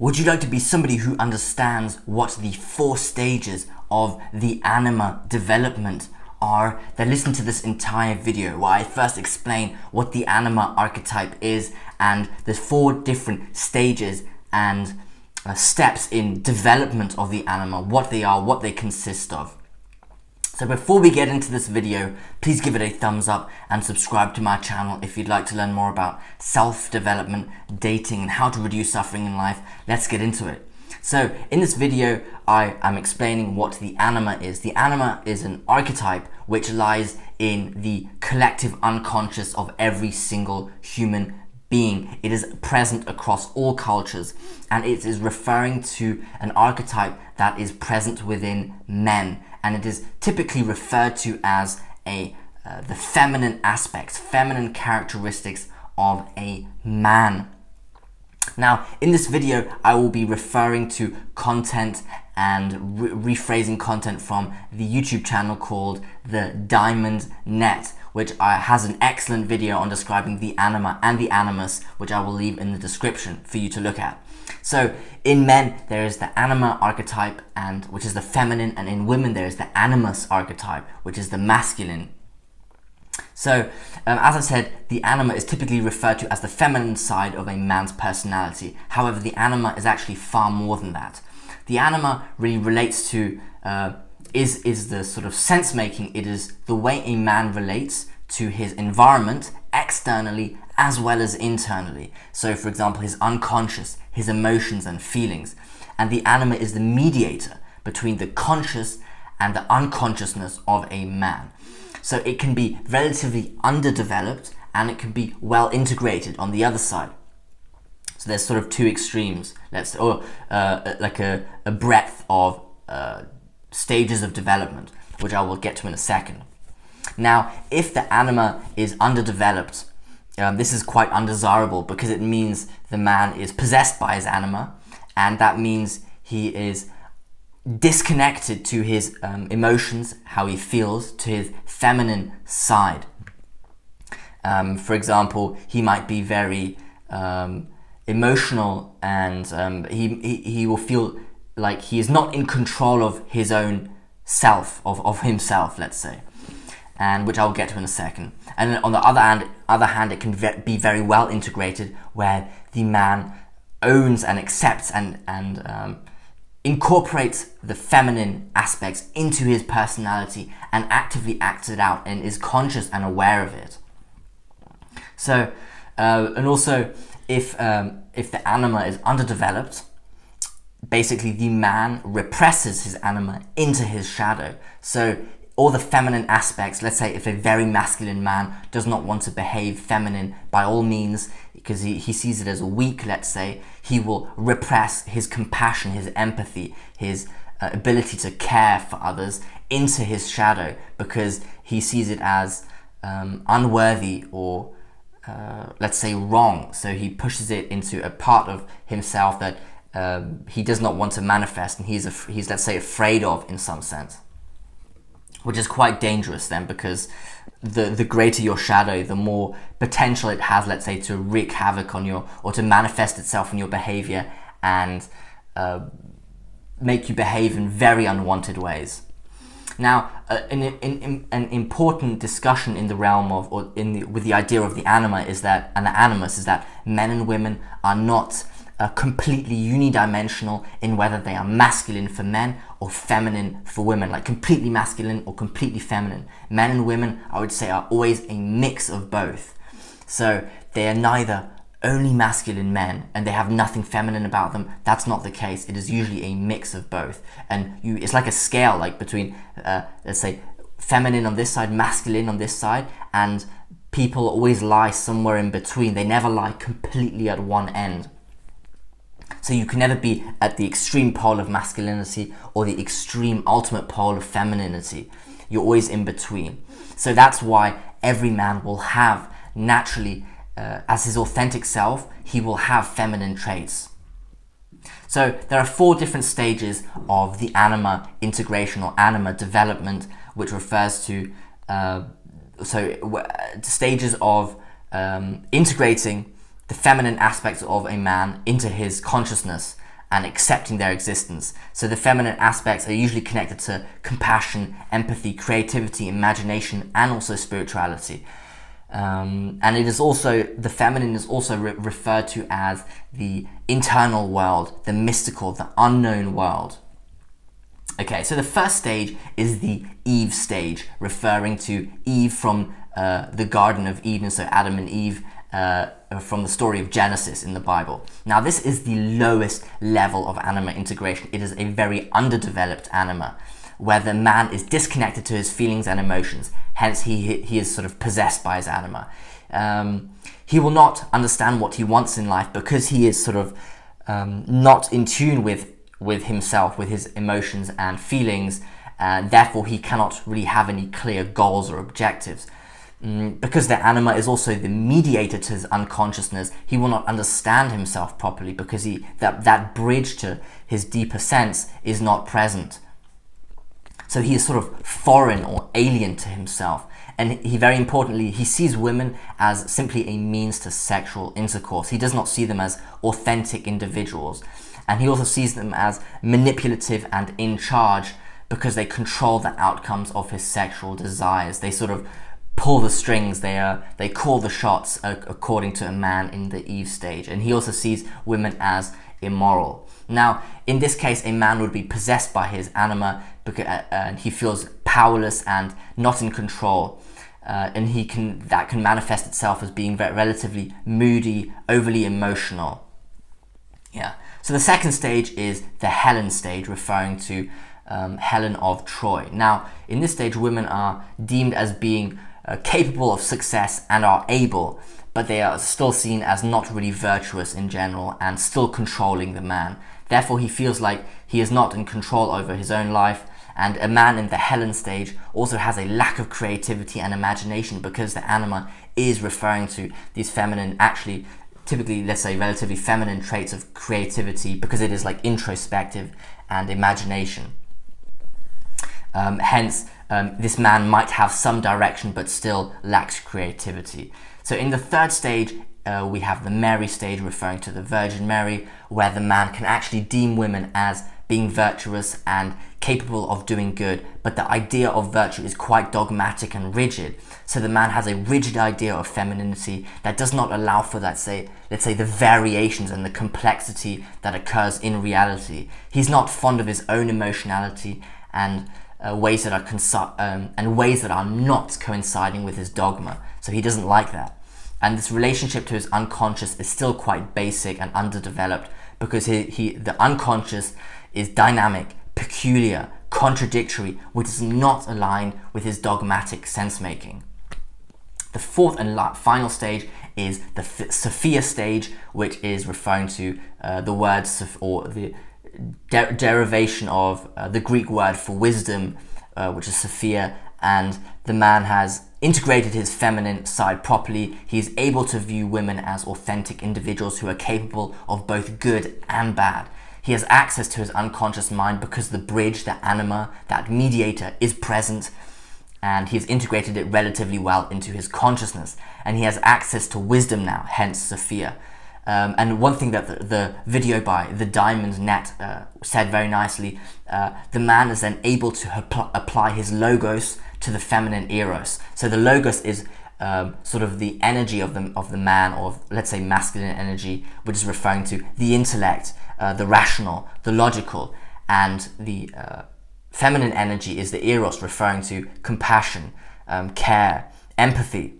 Would you like to be somebody who understands what the four stages of the anima development are? Then listen to this entire video where I first explain what the anima archetype is and the four different stages and uh, steps in development of the anima, what they are, what they consist of. So before we get into this video, please give it a thumbs up and subscribe to my channel if you'd like to learn more about self-development, dating, and how to reduce suffering in life. Let's get into it. So in this video, I am explaining what the anima is. The anima is an archetype which lies in the collective unconscious of every single human being. It is present across all cultures and it is referring to an archetype that is present within men and it is typically referred to as a uh, the feminine aspects, feminine characteristics of a man. Now, in this video, I will be referring to content and re rephrasing content from the YouTube channel called The Diamond Net, which uh, has an excellent video on describing the anima and the animus, which I will leave in the description for you to look at. So in men, there is the anima archetype, and which is the feminine, and in women, there is the animus archetype, which is the masculine. So, um, as I said, the anima is typically referred to as the feminine side of a man's personality. However, the anima is actually far more than that. The anima really relates to uh, is is the sort of sense making. It is the way a man relates to his environment externally as well as internally. So, for example, his unconscious, his emotions and feelings. And the anima is the mediator between the conscious and the unconsciousness of a man. So it can be relatively underdeveloped and it can be well integrated on the other side. So there's sort of two extremes, let's or uh, like a, a breadth of uh, stages of development, which I will get to in a second. Now, if the anima is underdeveloped um, this is quite undesirable because it means the man is possessed by his anima, and that means he is disconnected to his um, emotions, how he feels, to his feminine side. Um, for example, he might be very um, emotional and um, he, he, he will feel like he is not in control of his own self, of, of himself, let's say and which I'll get to in a second. And on the other hand, other hand, it can be very well integrated, where the man owns and accepts and and um, incorporates the feminine aspects into his personality and actively acts it out and is conscious and aware of it. So, uh, and also, if um, if the anima is underdeveloped, basically the man represses his anima into his shadow. So all the feminine aspects, let's say if a very masculine man does not want to behave feminine, by all means, because he, he sees it as weak, let's say, he will repress his compassion, his empathy, his uh, ability to care for others into his shadow because he sees it as um, unworthy or, uh, let's say, wrong. So he pushes it into a part of himself that um, he does not want to manifest and he's, he's, let's say, afraid of in some sense which is quite dangerous then because the the greater your shadow, the more potential it has, let's say, to wreak havoc on your or to manifest itself in your behavior and uh, make you behave in very unwanted ways. Now, uh, in, in, an important discussion in the realm of, or in the, with the idea of the anima is that, and the animus is that men and women are not uh, completely unidimensional in whether they are masculine for men or feminine for women, like completely masculine or completely feminine. Men and women, I would say, are always a mix of both. So they are neither only masculine men and they have nothing feminine about them. That's not the case. It is usually a mix of both. And you, it's like a scale, like between, uh, let's say, feminine on this side, masculine on this side, and people always lie somewhere in between. They never lie completely at one end. So you can never be at the extreme pole of masculinity or the extreme ultimate pole of femininity. You're always in between. So that's why every man will have naturally, uh, as his authentic self, he will have feminine traits. So there are four different stages of the anima integration or anima development, which refers to uh, so stages of um, integrating the feminine aspects of a man into his consciousness. and accepting their existence. So the feminine aspects are usually connected to compassion, empathy, creativity, imagination, and also spirituality. Um, and it is also, the feminine is also re- referred to as the internal world, the mystical, the unknown world. Okay, so the first stage is the Eve stage, referring to Eve from uh, the Garden of Eden, so Adam and Eve uh, from the story of Genesis in the Bible. Now, this is the lowest level of anima integration. It is a very underdeveloped anima where the man is disconnected to his feelings and emotions. Hence, he, he is sort of possessed by his anima. Um, he will not understand what he wants in life because he is sort of um, not in tune with, with himself, with his emotions and feelings, and therefore he cannot really have any clear goals or objectives. Mm, because the anima is also the mediator to his unconsciousness, he will not understand himself properly because he, that, that bridge to his deeper sense is not present. So he is sort of foreign or alien to himself. And he very importantly, he sees women as simply a means to sexual intercourse. He does not see them as authentic individuals. And he also sees them as manipulative and in charge because they control the outcomes of his sexual desires. They sort of pull the strings, they, are they call the shots according to a man in the Eve stage. And he also sees women as immoral. Now, in this case, a man would be possessed by his anima uh, and he feels powerless and not in control. Uh, and he can that can manifest itself as being relatively moody, overly emotional. Yeah. So the second stage is the Helen stage, referring to um, Helen of Troy. Now, in this stage, women are deemed as being uh, capable of success and are able, but they are still seen as not really virtuous in general and still controlling the man. Therefore, he feels like he is not in control over his own life. And a man in the Helen stage also has a lack of creativity and imagination because the anima is referring to these feminine, actually, typically, let's say, relatively feminine traits of creativity because it is like introspective and imagination. Um, hence, um, this man might have some direction but still lacks creativity. So in the third stage, uh, we have the Mary stage referring to the Virgin Mary, where the man can actually deem women as being virtuous and capable of doing good, but the idea of virtue is quite dogmatic and rigid. So the man has a rigid idea of femininity that does not allow for that, say, let's say, the variations and the complexity that occurs in reality. He's not fond of his own emotionality and uh, ways that are consi- um, and ways that are not coinciding with his dogma. So he doesn't like that. And this relationship to his unconscious is still quite basic and underdeveloped because he, he the unconscious is dynamic, peculiar, contradictory, which is not aligned with his dogmatic sense making. The fourth and final stage is the Sophia stage, which is referring to uh, the words or the de derivation of uh, the Greek word for wisdom, uh, which is Sophia, and the man has integrated his feminine side properly. He is able to view women as authentic individuals who are capable of both good and bad. He has access to his unconscious mind because the bridge, the anima, that mediator is present and he has integrated it relatively well into his consciousness. And he has access to wisdom now, hence Sophia. Um, and one thing that the, the, video by The Diamond Net uh, said very nicely, uh, the man is then able to apply his logos to the feminine eros. So the logos is um, sort of the energy of the, of the man, or let's say masculine energy, which is referring to the intellect, uh, the rational, the logical, and the uh, feminine energy is the eros, referring to compassion, um, care, empathy.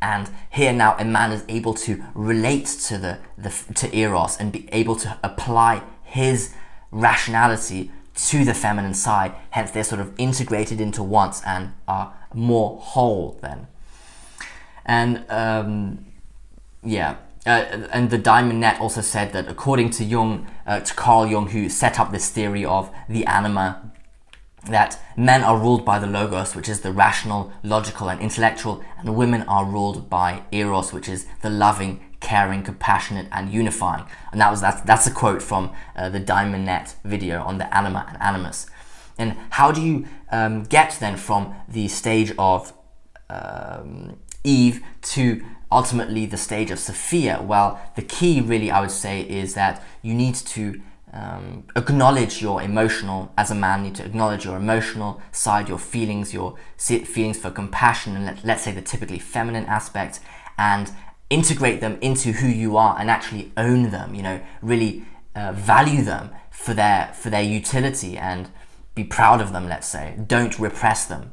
And here now a man is able to relate to the, the to eros and be able to apply his rationality to the feminine side. Hence, they're sort of integrated into once and are more whole then. And um, yeah, uh, and the Diamond Net also said that according to Jung, uh, to Carl Jung, who set up this theory of the anima that men are ruled by the logos, which is the rational, logical, and intellectual, and women are ruled by eros, which is the loving, caring, compassionate, and unifying. And that was that's that's a quote from uh, the Diamond Net video on the anima and animus. And how do you um, get then from the stage of um, Eve to ultimately the stage of Sophia? Well, the key really I would say is that you need to um, acknowledge your emotional, as a man, you need to acknowledge your emotional side, your feelings, your feelings for compassion, and let, let's say the typically feminine aspect, and integrate them into who you are and actually own them, you know, really uh, value them for their, for their utility and be proud of them, let's say. Don't repress them.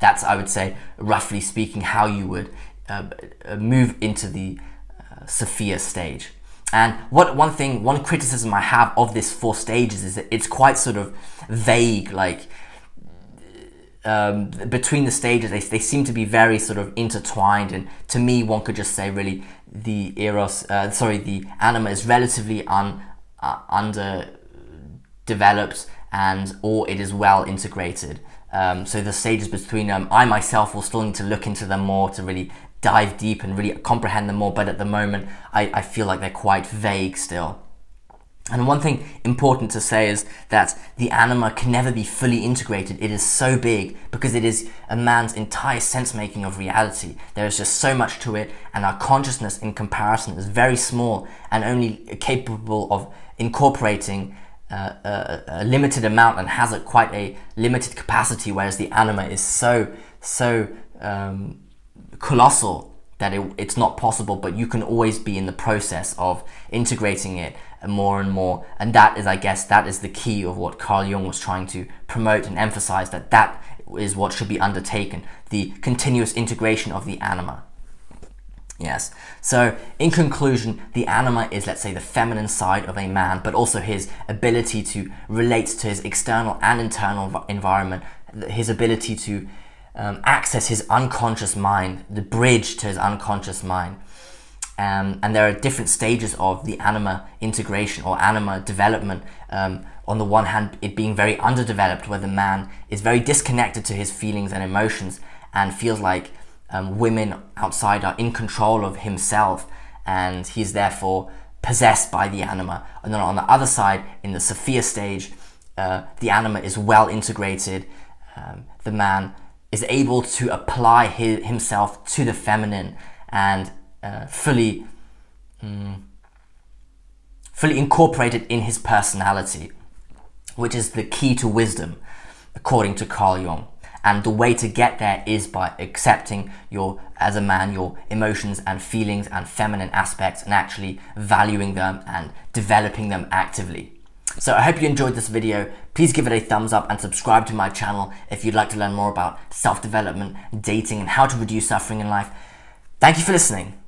That's, I would say, roughly speaking, how you would uh, uh move into the uh, Sophia stage. And what one thing, one criticism I have of this four stages is that it's quite sort of vague, like um, between the stages, they, they seem to be very sort of intertwined. And to me, one could just say really the eros, uh, sorry, the anima is relatively un, uh, underdeveloped and or it is well integrated. Um, so the stages between them, I myself will still need to look into them more to really dive deep and really comprehend them more. But at the moment, I, I feel like they're quite vague still. And one thing important to say is that the anima can never be fully integrated. It is so big because it is a man's entire sense making of reality. There is just so much to it, and our consciousness in comparison is very small and only capable of incorporating uh, a, a, limited amount and has a, quite a limited capacity, whereas the anima is so, so um, colossal that it, it's not possible, but you can always be in the process of integrating it more and more. And that is, I guess, that is the key of what Carl Jung was trying to promote and emphasize that that is what should be undertaken the continuous integration of the anima. Yes. So, in conclusion, the anima is, let's say, the feminine side of a man, but also his ability to relate to his external and internal environment, his ability to um, access his unconscious mind, the bridge to his unconscious mind. Um, and there are different stages of the anima integration or anima development. Um, on the one hand, it being very underdeveloped, where the man is very disconnected to his feelings and emotions and feels like um, women outside are in control of himself and he's therefore possessed by the anima. And then on the other side, in the Sophia stage, uh, the anima is well integrated. Um, the man is able to apply his, himself to the feminine and uh, fully um, fully incorporated in his personality, which is the key to wisdom, according to Carl Jung. And the way to get there is by accepting your, as a man, your emotions and feelings and feminine aspects and actually valuing them and developing them actively. So I hope you enjoyed this video. Please give it a thumbs up and subscribe to my channel if you'd like to learn more about self-development, dating, and how to reduce suffering in life. Thank you for listening.